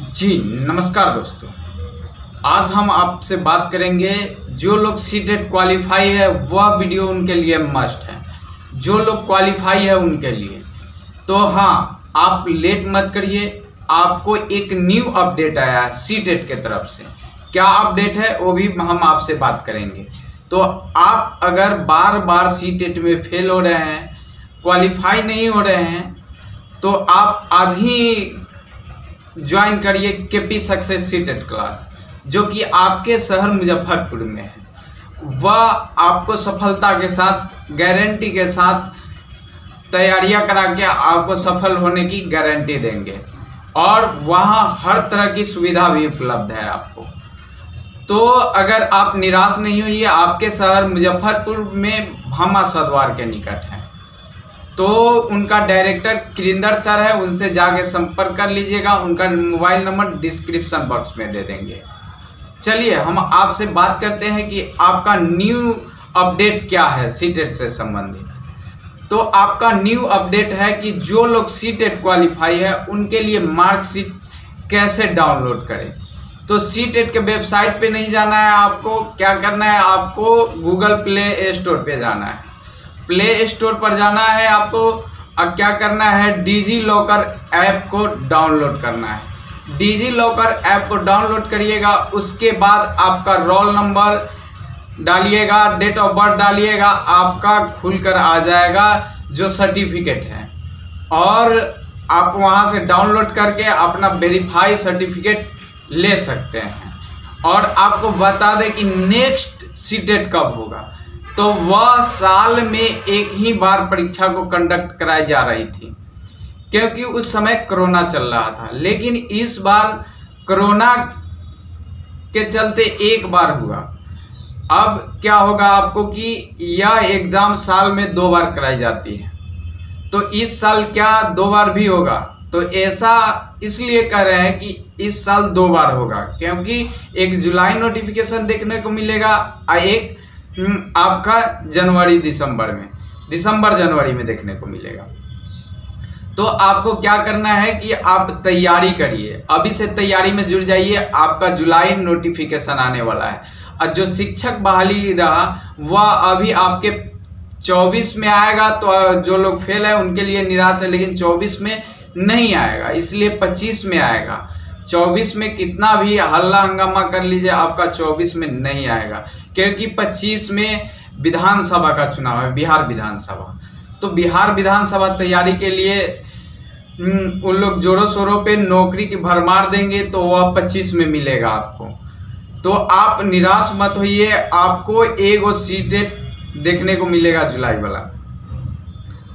जी, नमस्कार दोस्तों। आज हम आपसे बात करेंगे, जो लोग सी टेट क्वालिफाई है, वह वीडियो उनके लिए मस्ट है। जो लोग क्वालिफाई है, उनके लिए। तो हाँ आप लेट मत करिए। आपको एक न्यू अपडेट आया है सी टेट के तरफ़ से। क्या अपडेट है, वो भी हम आपसे बात करेंगे। तो आप अगर बार बार सी टेट में फेल हो रहे हैं क्वालिफाई नहीं हो रहे हैं तो आप आज ही ज्वाइन करिए के पी सक्सेस सीटेड क्लास, जो कि आपके शहर मुजफ्फरपुर में है। वह आपको सफलता के साथ, गारंटी के साथ तैयारियाँ करा के आपको सफल होने की गारंटी देंगे। और वहाँ हर तरह की सुविधा भी उपलब्ध है आपको। तो अगर आप निराश नहीं हुई, आपके शहर मुजफ्फरपुर में भामा सदवार के निकट है। तो उनका डायरेक्टर किरिंदर सर है, उनसे जाके संपर्क कर लीजिएगा। उनका मोबाइल नंबर डिस्क्रिप्शन बॉक्स में दे देंगे। चलिए, हम आपसे बात करते हैं कि आपका न्यू अपडेट क्या है सीटेट से संबंधित। तो आपका न्यू अपडेट है कि जो लोग सीटेट क्वालिफाई है, उनके लिए मार्कशीट कैसे डाउनलोड करें? तो सी टेट के वेबसाइट पे नहीं जाना है आपको। क्या करना है आपको? गूगल प्ले स्टोर पे जाना है। प्ले स्टोर पर जाना है आपको। अब क्या करना है? डिजी लॉकर ऐप को डाउनलोड करना है। डिजी लॉकर ऐप को डाउनलोड करिएगा, उसके बाद आपका रोल नंबर डालिएगा, डेट ऑफ़ बर्थ डालिएगा, आपका खुलकर आ जाएगा, जो सर्टिफिकेट है। और आप वहाँ से डाउनलोड करके अपना वेरीफाई सर्टिफिकेट ले सकते हैं। और आपको बता दें कि नेक्स्ट सीटेट कब होगा। तो वह साल में एक ही बार परीक्षा को कंडक्ट कराई जा रही थी, क्योंकि उस समय कोरोना चल रहा था। लेकिन इस बार कोरोना के चलते एक बार हुआ। अब क्या होगा आपको कि यह एग्ज़ाम साल में दो बार कराई जाती है। तो इस साल क्या दो बार भी होगा? तो ऐसा इसलिए कह रहे हैं कि इस साल दो बार होगा, क्योंकि एक जुलाई नोटिफिकेशन देखने को मिलेगा, और एक आपका जनवरी दिसंबर में, दिसंबर जनवरी में देखने को मिलेगा। तो आपको क्या करना है कि आप तैयारी करिए। अभी से तैयारी में जुड़ जाइए, आपका जुलाई नोटिफिकेशन आने वाला है। और जो शिक्षक बहाली रहा, वह अभी आपके 24 में आएगा तो जो लोग फेल है, उनके लिए निराश है, लेकिन 24 में नहीं आएगा, इसलिए 25 में आएगा। 24 में कितना भी हल्ला हंगामा कर लीजिए आपका 24 में नहीं आएगा। क्योंकि 25 में विधानसभा का चुनाव है बिहार विधानसभा। तो बिहार विधानसभा तैयारी के लिए हम्म, उन लोग जोरों शोरों पे नौकरी की भरमार देंगे तो वह 25 में मिलेगा आपको। तो आप निराश मत होइए आपको एक वो सीटें देखने को मिलेगा जुलाई वाला।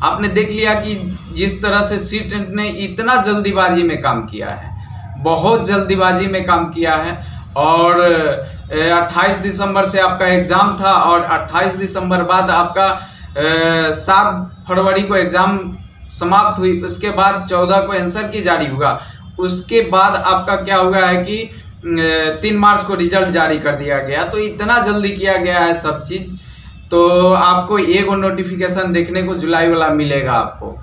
आपने देख लिया कि जिस तरह से सीट ने इतना जल्दीबाजी में काम किया है। बहुत जल्दीबाजी में काम किया है और 28 दिसंबर से आपका एग्ज़ाम था और 28 दिसंबर बाद आपका सात फरवरी को एग्ज़ाम समाप्त हुई। उसके बाद 14 को आंसर की जारी हुआ। उसके बाद आपका क्या हुआ है कि तीन मार्च को रिज़ल्ट जारी कर दिया गया। तो इतना जल्दी किया गया है सब चीज़ तो आपको एक नोटिफिकेशन देखने को जुलाई वाला मिलेगा आपको।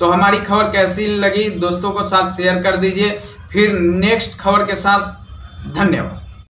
तो हमारी खबर कैसी लगी दोस्तों को साथ शेयर कर दीजिए। फिर नेक्स्ट खबर के साथ धन्यवाद।